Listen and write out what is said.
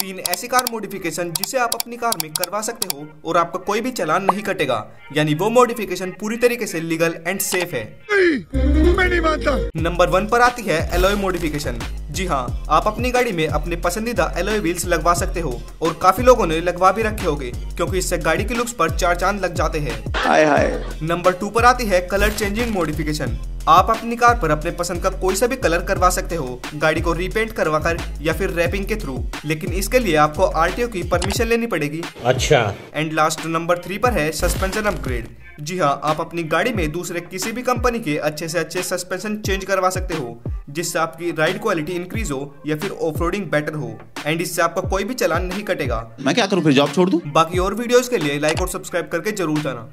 तीन ऐसी car modification जिसे आप अपनी कार में करवा सकते हो और आपका कोई भी चलान नहीं कटेगा। यानी वो मॉडिफिकेशन पूरी तरीके से लीगल एंड सेफ़ है। मैं नहीं मानता। नंबर वन पर आती है एलोय मॉडिफिकेशन जी हाँ आप अपनी गाड़ी में अपने पसंदीदा एलोय व्हील्स लगवा सकते हो और काफ़ी लोगों ने लगवा भी रखे होंगे क्योंकि इससे गाड़ी के लुक्स पर चार चाँद लग जाते हैं। हाय हाय। नंबर टू पर आती है कलर चेंजिंग मॉडिफिकेशन आप अपनी कार पर अपने पसंद का कोई सा भी कलर करवा सकते हो गाड़ी को रीपेंट करवा कर या फिर रैपिंग के थ्रू लेकिन इसके लिए आपको आरटीओ की परमिशन लेनी पड़ेगी। अच्छा। एंड लास्ट नंबर थ्री पर है सस्पेंशन अपग्रेड जी हाँ आप अपनी गाड़ी में दूसरे किसी भी कंपनी के अच्छे से अच्छे सस्पेंशन चेंज करवा सकते हो। जिससे आपकी राइड क्वालिटी इंक्रीज हो या फिर ऑफ़ बेटर हो एंड इससे आपका कोई भी चलान नहीं कटेगा। मैं क्या करूँ फिर जॉब छोड़ दूँ? बाकी और वीडियोस के लिए लाइक और सब्सक्राइब करके ज़रूर जाना।